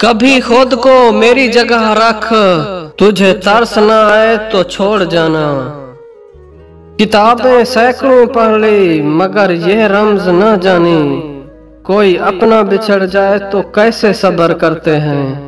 कभी खुद को मेरी जगह रख तुझे तरस न आए तो छोड़ जाना। किताबें सैकड़ों पढ़ ली मगर यह रमज न जानी। कोई अपना बिछड़ जाए तो, तो कैसे सबर करते हैं?